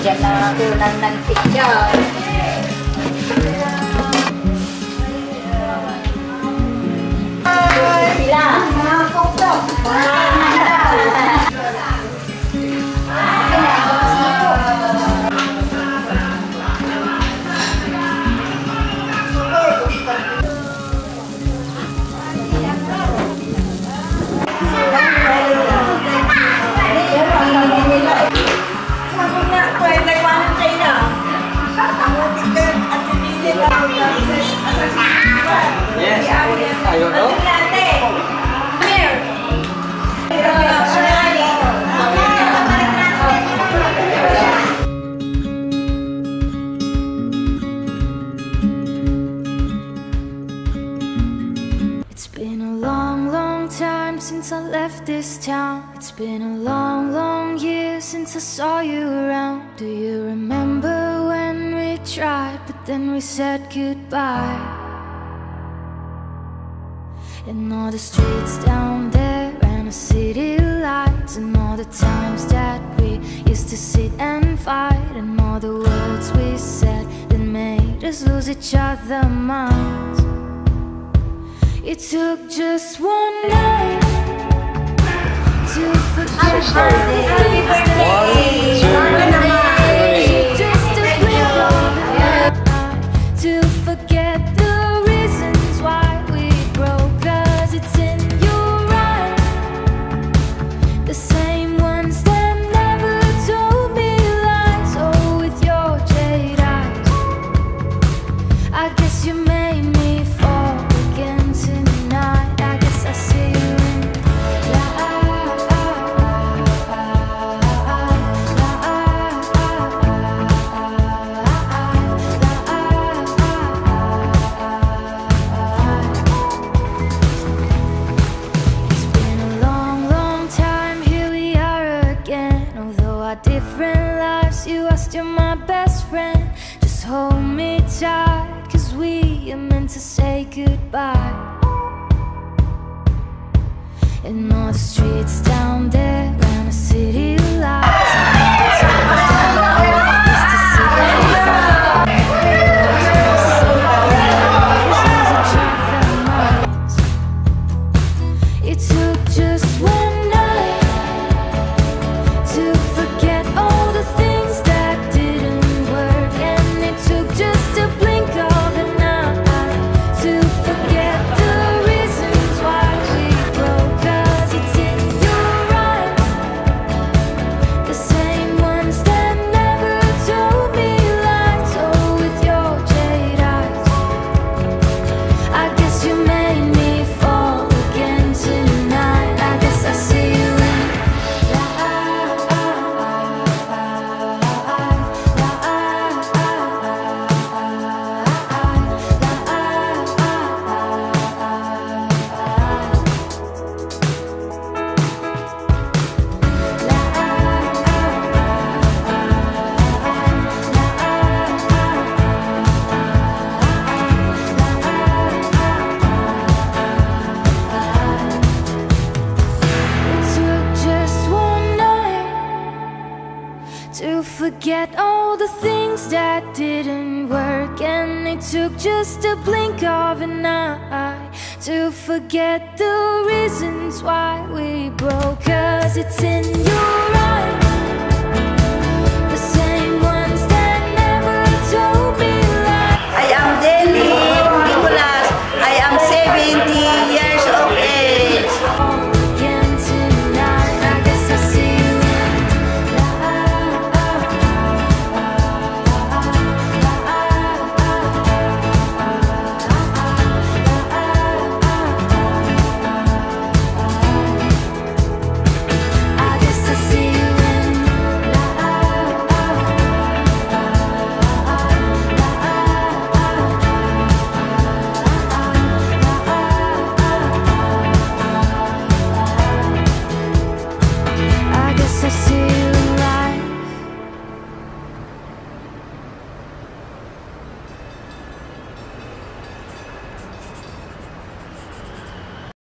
Diyan na ako nang nagpicture. This town. It's been a long, long year since I saw you around. Do you remember when we tried, but then we said goodbye? And all the streets down there, and the city lights, and all the times that we used to sit and fight, and all the words we said that made us lose each other's minds. It took just one night eye to forget our different lives, you are still my best friend. Just hold me tight, cause we are meant to say goodbye. And all the streets down there, forget all the things that didn't work, and it took just a blink of an eye to forget the reasons why we broke. Cause it's in